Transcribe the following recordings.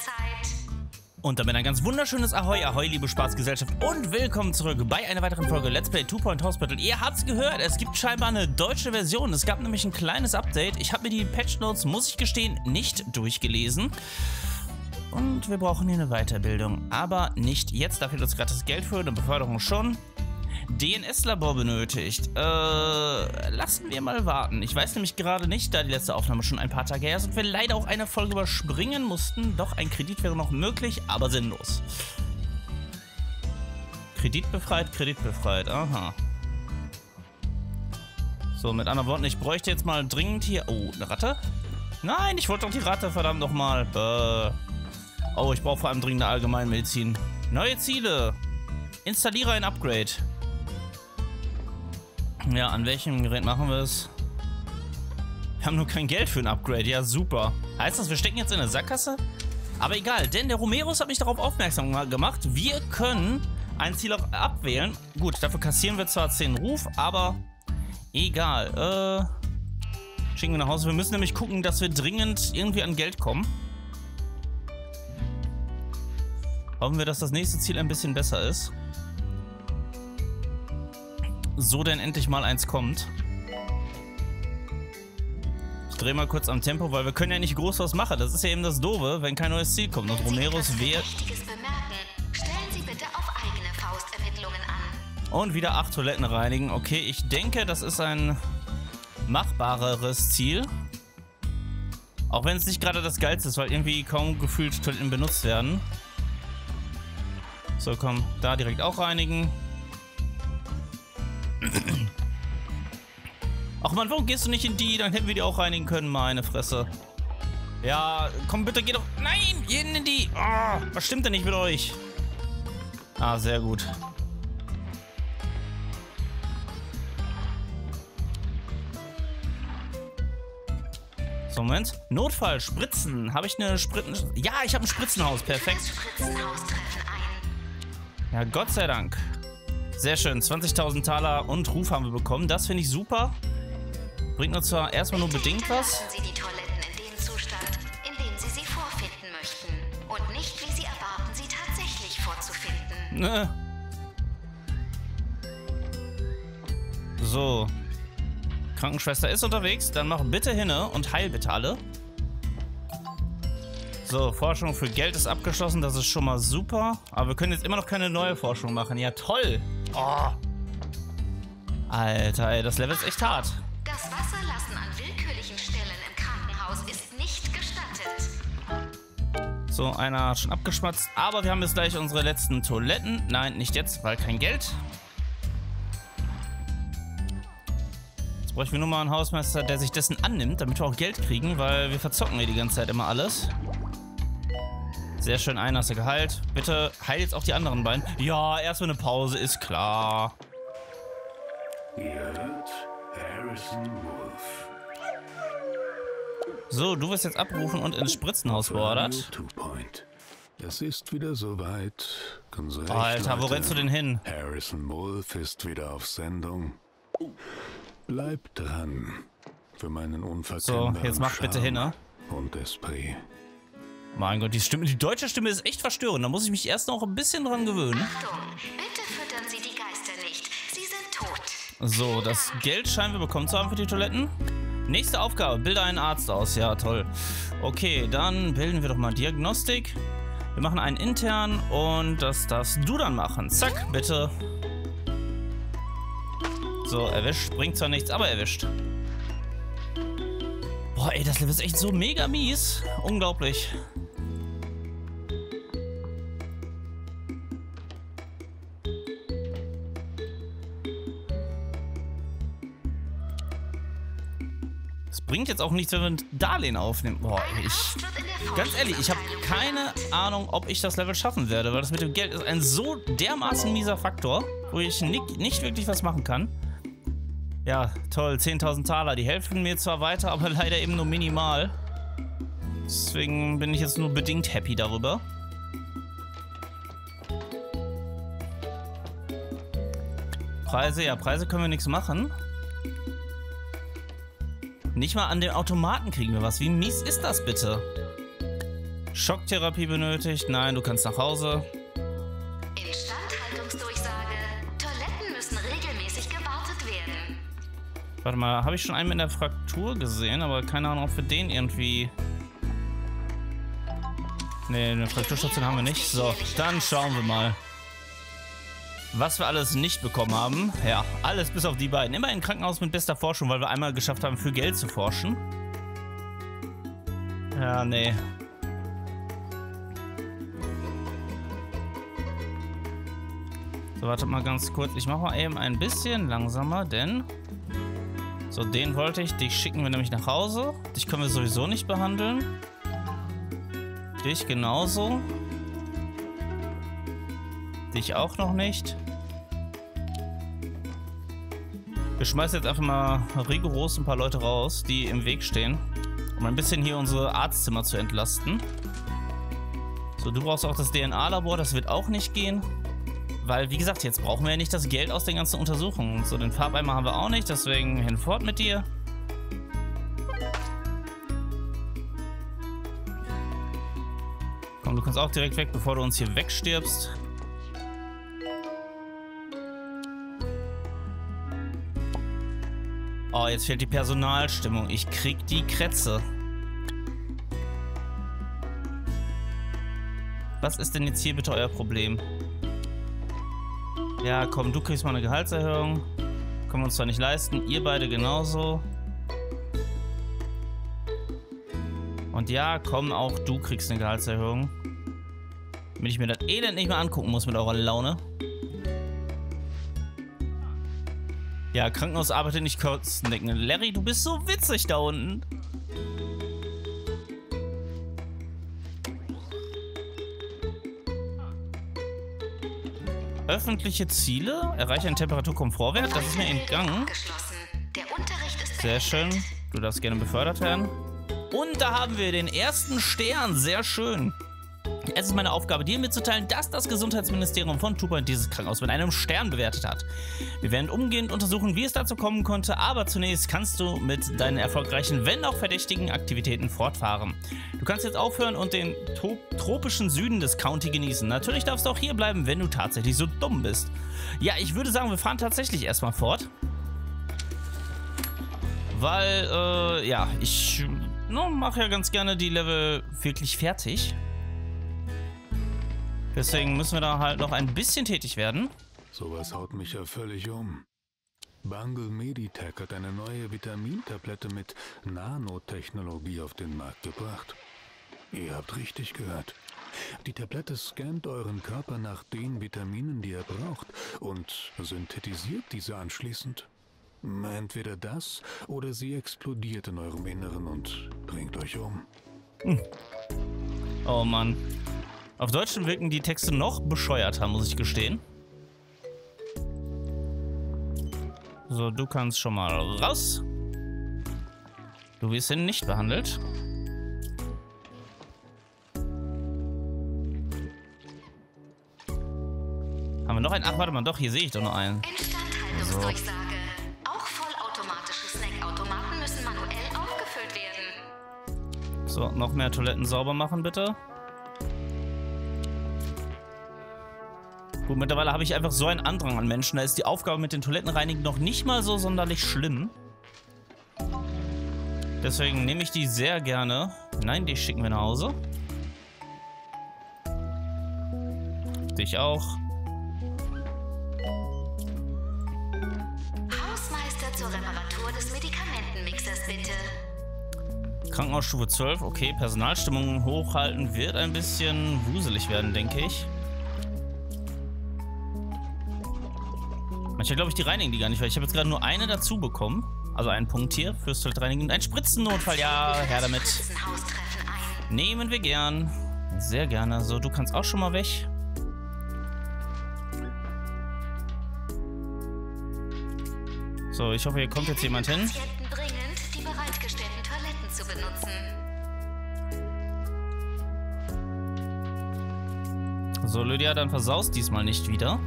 Zeit. Und damit ein ganz wunderschönes Ahoi, Ahoi, liebe Spaßgesellschaft und willkommen zurück bei einer weiteren Folge Let's Play Two Point Hospital. Ihr habt's gehört, es gibt scheinbar eine deutsche Version. Es gab nämlich ein kleines Update. Ich habe mir die Patch Notes, muss ich gestehen, nicht durchgelesen. Und wir brauchen hier eine Weiterbildung. Aber nicht jetzt, dafür wird gerade das Geld für eine Beförderung schon. DNS-Labor benötigt. Äh, lassen wir mal warten. Ich weiß nämlich gerade nicht, da die letzte Aufnahme schon ein paar Tage her ist und wir leider auch eine Folge überspringen mussten. Doch, ein Kredit wäre noch möglich, aber sinnlos. Kredit befreit, Kredit befreit. Aha. So, mit anderen Worten, ich bräuchte jetzt mal dringend hier... Oh, eine Ratte? Nein, ich wollte doch die Ratte, verdammt nochmal. Äh. Oh, ich brauche vor allem dringende Allgemeinmedizin. Neue Ziele. Installiere ein Upgrade. Ja, an welchem Gerät machen wir es? Wir haben nur kein Geld für ein Upgrade. Ja, super. Heißt das, wir stecken jetzt in der Sackgasse? Aber egal, denn der Romeros hat mich darauf aufmerksam gemacht. Wir können ein Ziel auch abwählen. Gut, dafür kassieren wir zwar 10 Ruf, aber egal. Äh, schicken wir nach Hause. Wir müssen nämlich gucken, dass wir dringend irgendwie an Geld kommen. Hoffen wir, dass das nächste Ziel ein bisschen besser ist so denn endlich mal eins kommt. Ich drehe mal kurz am Tempo, weil wir können ja nicht groß was machen. Das ist ja eben das Doofe, wenn kein neues Ziel kommt. Und Romeros wäre... Und wieder acht Toiletten reinigen. Okay, ich denke, das ist ein machbareres Ziel. Auch wenn es nicht gerade das Geilste ist, weil irgendwie kaum gefühlt Toiletten benutzt werden. So, komm, da direkt auch reinigen. Ach man, warum gehst du nicht in die? Dann hätten wir die auch reinigen können, meine Fresse. Ja, komm bitte, geh doch... Nein, jeden in die. Oh, was stimmt denn nicht mit euch? Ah, sehr gut. So, Moment. Notfall, Spritzen. Habe ich eine Spritzen... Ja, ich habe ein Spritzenhaus. Perfekt. Ja, Gott sei Dank. Sehr schön. 20.000 Taler und Ruf haben wir bekommen. Das finde ich super. Bringt uns zwar erstmal nur bedingt was. Ne. So. Krankenschwester ist unterwegs. Dann mach bitte hinne und heil bitte alle. So, Forschung für Geld ist abgeschlossen. Das ist schon mal super. Aber wir können jetzt immer noch keine neue Forschung machen. Ja, toll. Oh. Alter, ey, das Level ist echt hart. Das Wasserlassen an willkürlichen Stellen im Krankenhaus ist nicht gestattet. So, einer hat schon abgeschmatzt. Aber wir haben jetzt gleich unsere letzten Toiletten. Nein, nicht jetzt, weil kein Geld. Jetzt bräuchten wir nur mal einen Hausmeister, der sich dessen annimmt, damit wir auch Geld kriegen, weil wir verzocken hier die ganze Zeit immer alles. Sehr schön, einer hast du geheilt. Bitte heil jetzt auch die anderen beiden. Ja, erstmal eine Pause, ist klar. So, du wirst jetzt abrufen und ins Spritzenhaus beordert. Es ist wieder soweit. Oh, Alter, wo rennst du denn hin? Harrison Wolf ist wieder auf Sendung. Bleib dran. Für meinen unverkennbaren So, jetzt mach bitte hin, ne? Und Esprit. Mein Gott, die Stimme, die deutsche Stimme ist echt verstörend. Da muss ich mich erst noch ein bisschen dran gewöhnen. Achtung, bitte füttern Sie die Geister nicht. Sie sind tot. So, das Geld scheinen wir bekommen zu haben für die Toiletten. Nächste Aufgabe, bilde einen Arzt aus. Ja, toll. Okay, dann bilden wir doch mal Diagnostik. Wir machen einen intern und das darfst du dann machen. Zack, bitte. So, erwischt. Bringt zwar nichts, aber erwischt. Boah, ey, das Level ist echt so mega mies. Unglaublich. Bringt jetzt auch nichts, wenn wir ein Darlehen aufnehmen. Boah, ich... Ganz ehrlich, ich habe keine Ahnung, ob ich das Level schaffen werde, weil das mit dem Geld ist ein so dermaßen mieser Faktor, wo ich nicht, nicht wirklich was machen kann. Ja, toll, 10.000 Taler, die helfen mir zwar weiter, aber leider eben nur minimal. Deswegen bin ich jetzt nur bedingt happy darüber. Preise, ja, Preise können wir nichts machen. Nicht mal an den Automaten kriegen wir was. Wie mies ist das bitte? Schocktherapie benötigt. Nein, du kannst nach Hause. Instandhaltungsdurchsage. Toiletten müssen regelmäßig gewartet werden. Warte mal, habe ich schon einen mit einer Fraktur gesehen, aber keine Ahnung, ob wir den irgendwie... Ne, eine Frakturstation haben wir nicht. So, dann schauen wir mal. Was wir alles nicht bekommen haben. Ja, alles bis auf die beiden. Immer im Krankenhaus mit bester Forschung, weil wir einmal geschafft haben, für Geld zu forschen. Ja, nee. So, wartet mal ganz kurz. Ich mache mal eben ein bisschen langsamer, denn... So, den wollte ich. Dich schicken wir nämlich nach Hause. Dich können wir sowieso nicht behandeln. Dich genauso. Dich auch noch nicht. Wir schmeißen jetzt einfach mal rigoros ein paar Leute raus, die im Weg stehen. Um ein bisschen hier unsere Arztzimmer zu entlasten. So, du brauchst auch das DNA-Labor. Das wird auch nicht gehen. Weil, wie gesagt, jetzt brauchen wir ja nicht das Geld aus den ganzen Untersuchungen. So, den Farbeimer haben wir auch nicht, deswegen hinfort mit dir. Komm, du kannst auch direkt weg, bevor du uns hier wegstirbst. Oh, jetzt fehlt die Personalstimmung. Ich krieg die Krätze. Was ist denn jetzt hier bitte euer Problem? Ja, komm, du kriegst mal eine Gehaltserhöhung. Können wir uns zwar nicht leisten. Ihr beide genauso. Und ja, komm, auch du kriegst eine Gehaltserhöhung. Damit ich mir das Elend nicht mehr angucken muss mit eurer Laune. Ja, Krankenhaus arbeitet nicht nicken. Larry, du bist so witzig da unten. Öffentliche Ziele. Erreiche einen Temperaturkomfortwert. Das ist mir entgangen. Sehr schön. Du darfst gerne befördert werden. Und da haben wir den ersten Stern. Sehr schön. Es ist meine Aufgabe, dir mitzuteilen, dass das Gesundheitsministerium von Tupoint dieses Krankenhaus mit einem Stern bewertet hat. Wir werden umgehend untersuchen, wie es dazu kommen konnte, aber zunächst kannst du mit deinen erfolgreichen, wenn auch verdächtigen Aktivitäten fortfahren. Du kannst jetzt aufhören und den tropischen Süden des County genießen. Natürlich darfst du auch hier bleiben, wenn du tatsächlich so dumm bist. Ja, ich würde sagen, wir fahren tatsächlich erstmal fort. Weil, äh, ja, ich no, mache ja ganz gerne die Level wirklich fertig. Deswegen müssen wir da halt noch ein bisschen tätig werden. Sowas haut mich ja völlig um. Bungle Meditech hat eine neue Vitamintablette mit Nanotechnologie auf den Markt gebracht. Ihr habt richtig gehört. Die Tablette scannt euren Körper nach den Vitaminen, die er braucht und synthetisiert diese anschließend. Entweder das oder sie explodiert in eurem Inneren und bringt euch um. Hm. Oh Mann. Auf Deutsch wirken die Texte noch bescheuerter, muss ich gestehen. So, du kannst schon mal raus. Du wirst ihn nicht behandelt. Haben wir noch einen? Ach, warte mal, doch, hier sehe ich doch noch einen. Instandhaltungsdurchsage. So. Auch vollautomatische Snackautomaten müssen manuell aufgefüllt werden. So, noch mehr Toiletten sauber machen, bitte. Gut, mittlerweile habe ich einfach so einen Andrang an Menschen. Da ist die Aufgabe mit den Toilettenreinigen noch nicht mal so sonderlich schlimm. Deswegen nehme ich die sehr gerne. Nein, die schicken wir nach Hause. Dich auch. Hausmeister zur Reparatur des Medikamentenmixers, bitte. Krankenhausstufe 12. Okay, Personalstimmung hochhalten wird ein bisschen wuselig werden, denke ich. Manchmal glaube ich, die reinigen die gar nicht, weil ich habe jetzt gerade nur eine dazu bekommen. Also einen Punkt hier fürs Toilettenreinigen und ein Spritzennotfall. Ja, her damit. Nehmen wir gern. Sehr gerne. So, du kannst auch schon mal weg. So, ich hoffe, hier kommt jetzt jemand hin. So, Lydia, dann versaust diesmal nicht wieder.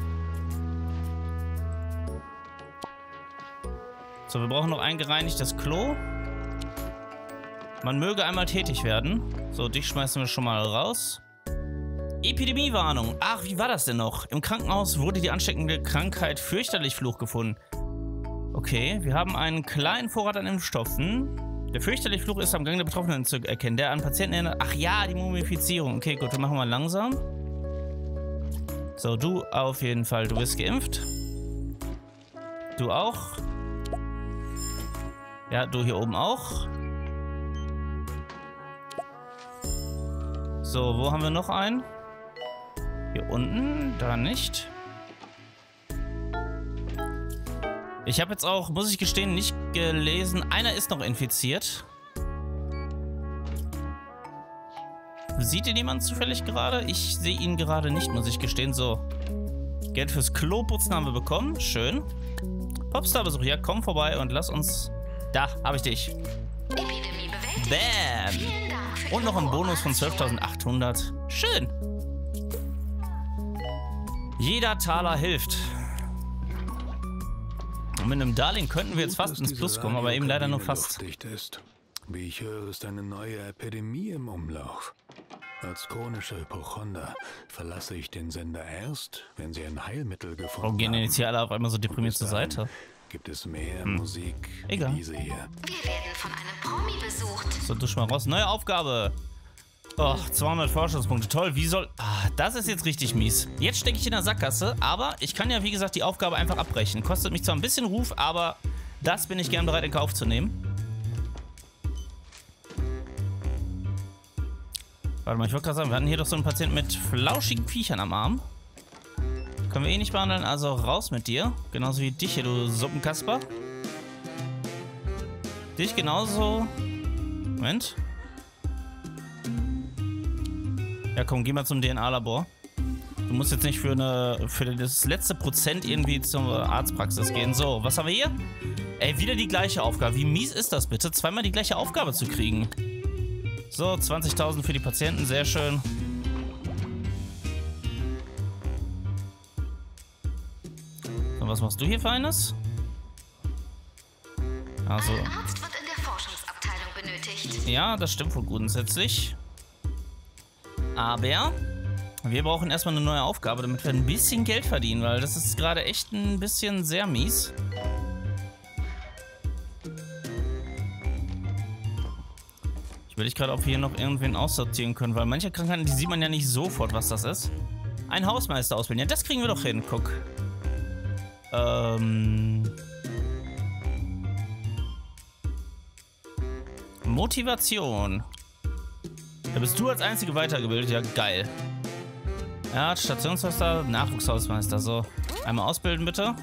So, wir brauchen noch ein gereinigtes Klo. Man möge einmal tätig werden. So, dich schmeißen wir schon mal raus. Epidemiewarnung. Ach, wie war das denn noch? Im Krankenhaus wurde die ansteckende Krankheit fürchterlich Fluch gefunden. Okay, wir haben einen kleinen Vorrat an Impfstoffen. Der fürchterliche Fluch ist am Gang der Betroffenen zu erkennen, der an Patienten erinnert. Ach ja, die Mumifizierung. Okay, gut, wir machen mal langsam. So, du auf jeden Fall. Du bist geimpft. Du auch. Ja, du hier oben auch. So, wo haben wir noch einen? Hier unten, da nicht. Ich habe jetzt auch, muss ich gestehen, nicht gelesen. Einer ist noch infiziert. Sieht ihn jemand zufällig gerade? Ich sehe ihn gerade nicht, muss ich gestehen. So. Geld fürs Kloputzen haben wir bekommen. Schön. Popstar-Besuch. Ja, komm vorbei und lass uns... Da, habe ich dich. Epidemie bewältigt. Bam. Und noch ein Bonus von Kooperation. 12.800. Schön. Jeder Taler hilft. Und mit einem Darlehen könnten wir jetzt fast ins Plus kommen, aber eben leider nur fast. Ist. Wie ich höre, ist eine neue Epidemie im Umlauf. Als chronischer Hypochonder verlasse ich den Sender erst, wenn sie ein Heilmittel gefunden Warum gehen denn jetzt hier alle auf einmal so deprimiert zur Seite? Gibt es mehr Musik Egal. wie diese hier? Wir werden von einem Promi besucht. So, dusch mal raus. Neue Aufgabe. Oh, 200 Forschungspunkte. Toll, wie soll... Ah, das ist jetzt richtig mies. Jetzt stecke ich in der Sackgasse, aber ich kann ja, wie gesagt, die Aufgabe einfach abbrechen. Kostet mich zwar ein bisschen Ruf, aber das bin ich gern bereit in Kauf zu nehmen. Warte mal, ich wollte gerade sagen, wir hatten hier doch so einen Patienten mit flauschigen Viechern am Arm. Können wir eh nicht behandeln, also raus mit dir. Genauso wie dich hier, du Suppenkasper. Dich genauso. Moment. Ja, komm, geh mal zum DNA-Labor. Du musst jetzt nicht für, eine, für das letzte Prozent irgendwie zur Arztpraxis gehen. So, was haben wir hier? Ey, wieder die gleiche Aufgabe. Wie mies ist das bitte, zweimal die gleiche Aufgabe zu kriegen? So, 20.000 für die Patienten, sehr schön. Was machst du hier Feines? Also, Ein Arzt wird in der Forschungsabteilung benötigt. ja, das stimmt wohl grundsätzlich. Aber wir brauchen erstmal eine neue Aufgabe, damit wir ein bisschen Geld verdienen, weil das ist gerade echt ein bisschen sehr mies. Ich will ich gerade, ob wir hier noch irgendwen aussortieren können, weil manche Krankheiten, die sieht man ja nicht sofort, was das ist. Ein Hausmeister ausbilden. Ja, das kriegen wir doch hin, guck. Ähm... Motivation. Da bist du als Einzige weitergebildet. Ja, geil. Ja, Stationsmeister, Nachwuchshausmeister. So, einmal ausbilden bitte.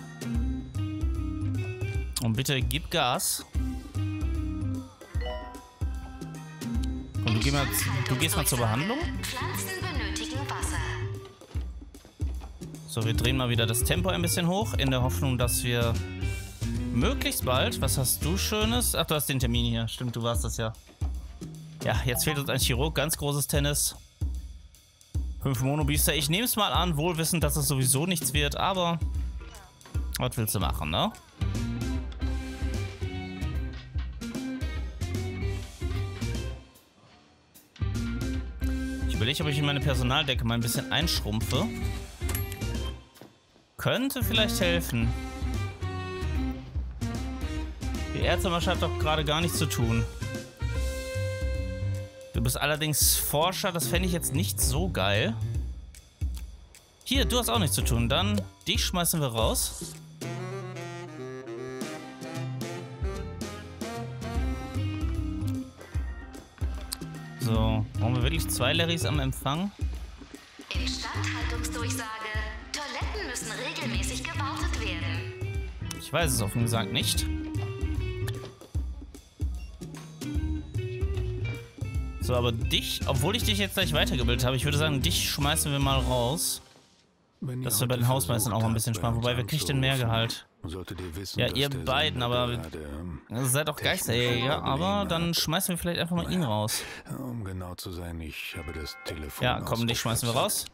Und bitte gib Gas. Und du, geh mal, du gehst mal zur Behandlung. Pflanzen So, wir drehen mal wieder das Tempo ein bisschen hoch, in der Hoffnung, dass wir möglichst bald. Was hast du Schönes? Ach, du hast den Termin hier. Stimmt, du warst das ja. Ja, jetzt fehlt uns ein Chirurg, ganz großes Tennis. Fünf Monobiester. Ich nehme es mal an, wohl wissend, dass es sowieso nichts wird, aber was willst du machen, ne? Ich überlege, ob ich in meine Personaldecke mal ein bisschen einschrumpfe. Könnte vielleicht helfen. Die Ärztemasche hat doch gerade gar nichts zu tun. Du bist allerdings Forscher, das fände ich jetzt nicht so geil. Hier, du hast auch nichts zu tun. Dann dich schmeißen wir raus. So, brauchen wir wirklich zwei Larrys am Empfang? Instandhaltungsdurchsage. Müssen regelmäßig gewartet werden. Ich weiß es offen gesagt nicht. So, aber dich, obwohl ich dich jetzt gleich weitergebildet habe, ich würde sagen, dich schmeißen wir mal raus. Wenn Dass wir bei den Hausmeistern auch mal ein bisschen sparen. Wobei, bei wer kriegt denn mehr Gehalt? Solltet ihr wissen, Ja, ihr beiden, aber- Ihr seid doch technische Geisterjäger, aber dann schmeißen wir vielleicht einfach mal ihn raus. Um genau zu sein, ich habe das Telefon Ja, komm, dich schmeißen wir raus.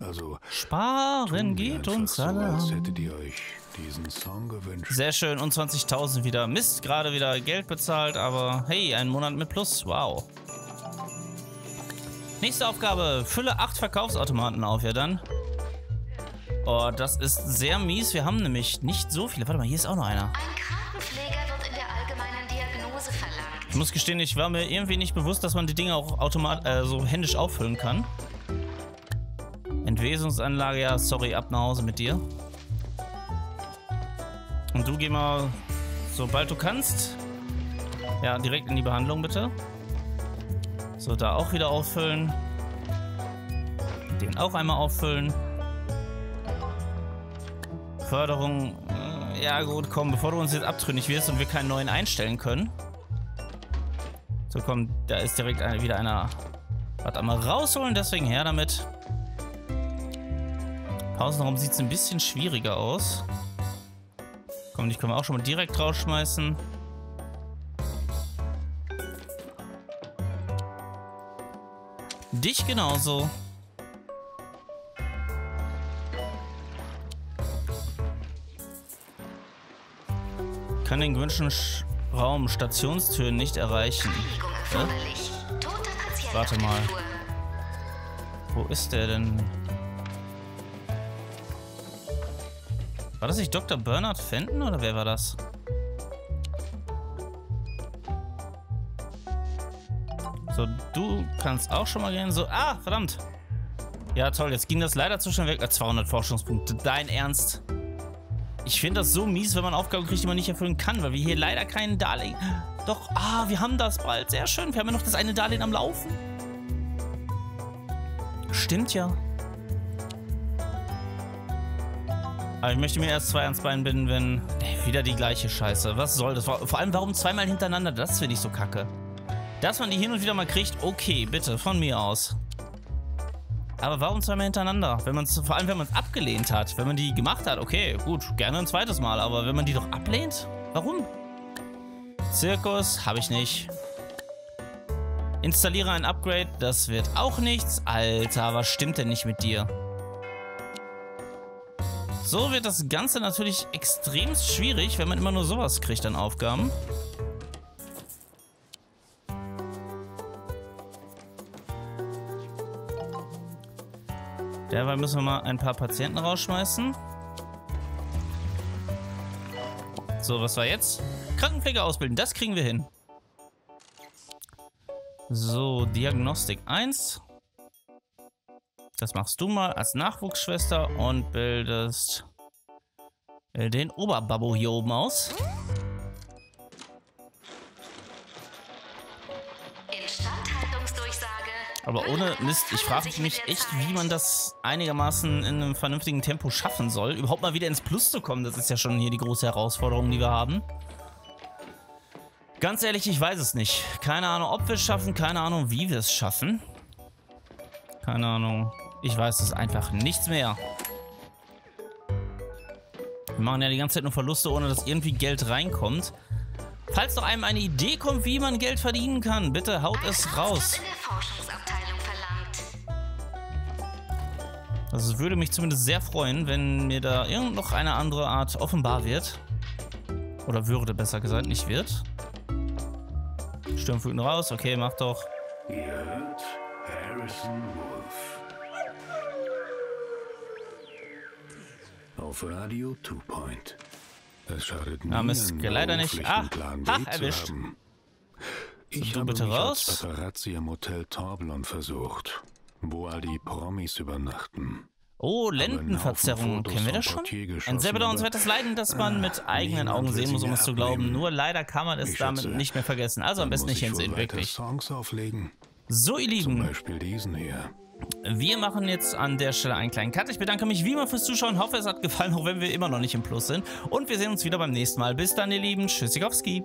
Also Sparen geht uns so, als alle. hättet ihr euch diesen Song gewünscht. Sehr schön. Und 20.000 wieder. Mist, gerade wieder Geld bezahlt, aber hey, ein Monat mit Plus. Wow. Nächste Aufgabe. Fülle 8 Verkaufsautomaten auf, ja dann. Oh, das ist sehr mies. Wir haben nämlich nicht so viele. Warte mal, hier ist auch noch einer. Ein Krankenpfleger wird in der allgemeinen Diagnose verlangt. Ich muss gestehen, ich war mir irgendwie nicht bewusst, dass man die Dinge auch automat äh, so händisch auffüllen kann. Entwesungsanlage, ja, sorry, ab nach Hause mit dir. Und du geh mal, sobald du kannst. Ja, direkt in die Behandlung bitte. So, da auch wieder auffüllen. Den auch einmal auffüllen. Förderung. äh, Ja gut, komm, bevor du uns jetzt abtrünnig wirst und wir keinen neuen einstellen können. So, komm, da ist direkt wieder einer. Was einmal rausholen, deswegen her damit. Pausenraum sieht es ein bisschen schwieriger aus. Komm, die können wir auch schon mal direkt rausschmeißen. Dich genauso. Kann den gewünschten Sch- Raum Stationstüren nicht erreichen. Toter Patient Warte mal. Wo ist der denn? War das nicht Dr. Bernard Fenton oder wer war das? So, du kannst auch schon mal gehen. So, ah, verdammt. Ja, toll, jetzt ging das leider zu schnell weg. Ah, 200 Forschungspunkte. Dein Ernst? Ich finde das so mies, wenn man Aufgaben kriegt, die man nicht erfüllen kann, weil wir hier leider keinen Darlehen... Doch, ah, wir haben das bald. Sehr schön. Wir haben ja noch das eine Darlehen am Laufen. Stimmt ja. Aber ich möchte mir erst zwei ans Bein binden, wenn... Wieder die gleiche Scheiße. Was soll das? Vor allem, warum zweimal hintereinander? Das finde ich so kacke. Dass man die hin und wieder mal kriegt, okay, bitte, von mir aus. Aber warum zweimal hintereinander? Wenn man vor allem, wenn man es abgelehnt hat. Wenn man die gemacht hat, okay, gut, gerne ein zweites Mal. Aber wenn man die doch ablehnt, warum? Zirkus, habe ich nicht. Installiere ein Upgrade, das wird auch nichts. Alter, was stimmt denn nicht mit dir? So wird das Ganze natürlich extrem schwierig, wenn man immer nur sowas kriegt an Aufgaben. Derweil müssen wir mal ein paar Patienten rausschmeißen. So, was war jetzt? Krankenpfleger ausbilden, das kriegen wir hin. So, Diagnostik 1. Das machst du mal als Nachwuchsschwester und bildest äh, den Oberbabbo hier oben aus. Aber ohne Mist, ich frage mich echt, wie man das einigermaßen in einem vernünftigen Tempo schaffen soll. Überhaupt mal wieder ins Plus zu kommen, das ist ja schon hier die große Herausforderung, die wir haben. Ganz ehrlich, ich weiß es nicht. Keine Ahnung, ob wir es schaffen, keine Ahnung, wie wir es schaffen. Keine Ahnung. Ich weiß es einfach nichts mehr. Wir machen ja die ganze Zeit nur Verluste, ohne dass irgendwie Geld reinkommt. Falls noch einem eine Idee kommt, wie man Geld verdienen kann, bitte haut es raus. Also es würde mich zumindest sehr freuen, wenn mir da irgend noch eine andere Art offenbar wird. Oder würde, besser gesagt, nicht wird. Sturmfluten raus, okay, mach doch. Ihr hört Harrison Wolf. Auf Radio Two Point. Es schadet Ah, Mist, einen leider nicht. Ah, B zu erwischt. Ich du habe bitte mich raus? als Paparazzi im Hotel Torblon versucht, wo all die Promis übernachten. Oh, Lendenverzerrung. Kennen wir das schon? Ein sehr bedauernswertes Leiden, das man mit eigenen Augen sehen muss, um es zu glauben. Nur leider kann man es Ich damit schätze, nicht mehr vergessen. Also am besten nicht hinsehen, wirklich. So, ihr Zum Lieben, Beispiel diesen hier. Wir machen jetzt an der Stelle einen kleinen Cut. Ich bedanke mich wie immer fürs Zuschauen. Hoffe, es hat gefallen, auch wenn wir immer noch nicht im Plus sind. Und wir sehen uns wieder beim nächsten Mal. Bis dann, ihr Lieben. Tschüssikowski.